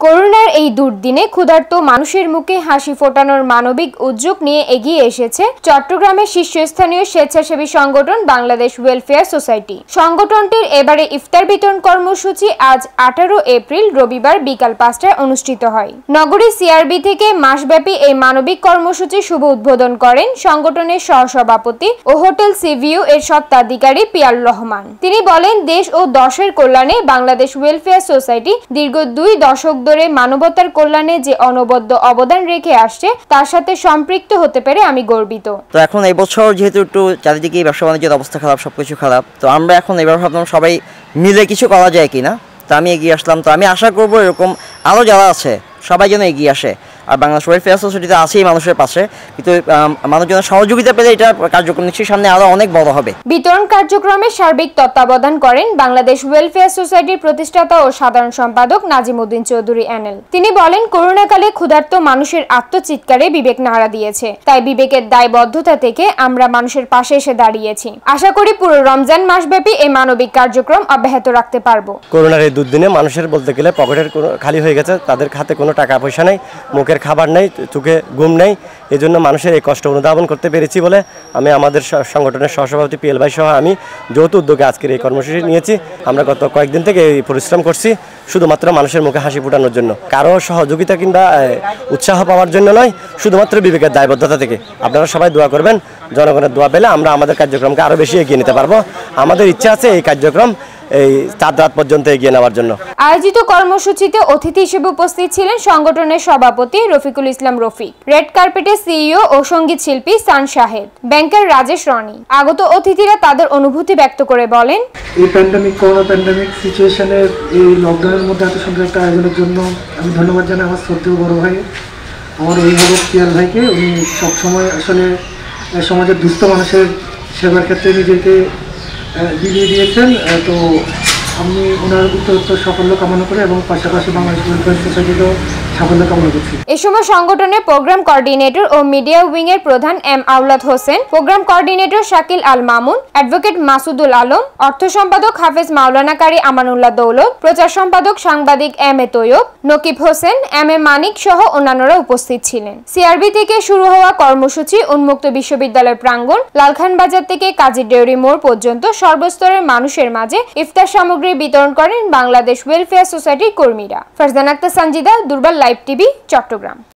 Corona করোনার এই দুর্দিনে ক্ষুধার্ত মানুষের মুখে হাসি ফোটানোর মানবিক উদ্যোগ নিয়ে এগিয়ে এসেছে চট্টগ্রামের শীর্ষস্থানীয় স্বেচ্ছাসেবী সংগঠন বাংলাদেশ ওয়েলফেয়ার সোসাইটি সংগঠনটির এবারে ইফতার বিতরণ কর্মসূচি আজ আঠারো এপ্রিল, রবিবার বিকাল পাঁচটায় অনুষ্ঠিত হয়। নগরী সিআরবি থেকে মাসব্যাপী এই মানবিক কর্মসূচি শুভ উদ্বোধন করেন সংগঠনের সহসভাপতি ও হোটেল সিভিউ এর স্বত্বাধিকারী পিয়াল রহমান। তিনি বলেন, দেশ ও দশের কল্যাণে বাংলাদেশ ওয়েলফেয়ার সোসাইটি দীর্ঘ দুই দশক ধরে মানবতার কল্যাণে যে অনবদ্য অবদান রেখে আসছে, তার সাথে সম্পৃক্ত হতে পেরে আমি গর্বিত। তো এখন এই বছর যেহেতু একটু চারিদিকে ব্যবসা বাণিজ্যের অবস্থা খারাপ, সবকিছু খারাপ, তো আমরা এখন এবার ভাবলাম সবাই মিলে কিছু করা যায় কিনা? তো আমি এগিয়ে আসলাম, তো আমি আশা করব এরকম আরও যারা আছে, সবাই যেন এগিয়ে আসে। আর বাংলাদেশ ওয়েলফেয়ার সোসাইটিতে আছেই মানুষের পাশে। কিন্তু মানুষজনের সহযোগিতা পেলে এটা কার্যক্রম নিশ্চয়ই সামনে আরও অনেক বড় হবে। বিতরণ কার্যক্রমে সার্বিক তত্ত্বাবধান করেন বাংলাদেশ ওয়েলফেয়ার সোসাইটির প্রতিষ্ঠাতা ও সাধারণ সম্পাদক নাজিমুদ্দিন চৌধুরী এনএল। তিনি বলেন করোনাকালে ক্ষুধার্ত মানুষের আত্মচিৎকারে বিবেক নাড়া দিয়েছে। তাই বিবেকের দায়বদ্ধতা থেকে আমরা মানুষের পাশে এসে দাঁড়িয়েছি। আশা করি পুরো রমজান মাসব্যাপী এই মানবিক কার্যক্রম অব্যাহত রাখতে পারব। করোনার এই দুর্দিনে মানুষের বলতে গেলে পকেটের কোনো খালি হয়ে গেছে তাদের খাতে কোনো টাকা পয়সা নেই মুখের খাবার নেই, চোখে ঘুম নেই এই জন্য মানুষের এই কষ্ট অনুধাবন করতে পেরেছি বলে আমি আমাদের সংগঠনের সহসভাপতি পিএল ভাই সহ আমি যৌথ উদ্যোগে আজকের এই কর্মসূচি নিয়েছি। আমরা গত কয়েকদিন থেকে এই পরিশ্রম করছি, শুধুমাত্র মানুষের মুখে হাসি ফুটানোর জন্য। কারও সহযোগিতা কিংবা উৎসাহ পাওয়ার জন্য নয়, শুধুমাত্র বিবেকের দায়বদ্ধতা থেকে। আপনারা সবাই দোয়া করবেন, জনগণের দোয়া পেলে আমরা আমাদের কার্যক্রমকে আরও বেশি এগিয়ে নিতে পারব। আমাদের ইচ্ছা আছে এই কার্যক্রম এই চাঁদ রাত পর্যন্ত এগিয়ে নেওয়ার জন্য। আয়োজিত কর্মসূচিতে অতিথি হিসেবে উপস্থিত ছিলেন সংগঠনের সভাপতি রফিকুল ইসলাম রফিক রেড কার্পেটে সিইও ও সংগীত শিল্পী সান শাহেদ ব্যাংকের রাজেশ রনি। আগত অতিথিরা তাদের অনুভূতি ব্যক্ত করে বলেন এই প্যান্ডামিক করোনা প্যান্ডামিক সিচুয়েশনের এই লকডাউনের মধ্যে এত সুন্দর একটা আয়োজনের জন্য আমি ধন্যবাদ জানাই আমার শ্রদ্ধেয় বড় ভাই আমার অভিভাবক পিয়াল ভাইকে। উনি সবসময় আসলে সমাজের দুস্থ মানুষের সেবার ক্ষেত্রে নিজেকে বিলিয়ে দিয়েছেন তো আমি ওনার উত্তর সাফল্য কামনা করে এবং পাশাপাশি বাংলাদেশ সোসাইটিরও সাফল্য এ সময় সংগঠনের প্রোগ্রাম কোঅর্ডিনেটর ও মিডিয়া উইং এর প্রধান M Aulad Hossain, programme coordinator Shakil Al Mamun, advocate Masudul Alam, অর্থ সম্পাদক হাফেজ মাওলানা কারি আমানুল্লাহ দৌলত, প্রচার সম্পাদক সাংবাদিক M A Taiyab, Nakib Hossain, M A Manik সহ অন্যান্যরা উপস্থিত ছিলেন। সিআরবি থেকে শুরু হওয়া কর্মসূচি উন্মুক্ত বিশ্ববিদ্যালয় প্রাঙ্গণ, লালখান বাজার থেকে কাজী ডেউরি মোড় পর্যন্ত সর্বস্তরের মানুষের মাঝে ইফতার সামগ্রী বিতরণ করেন বাংলাদেশ ওয়েলফেয়ার সোসাইটির কর্মীরা। ফারজান আক্তার সঞ্জিদা দুর্বল লাইভ টিভি চট্টগ্রাম।